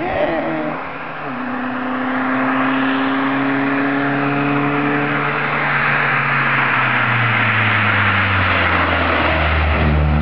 Yeah.